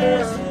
Deus.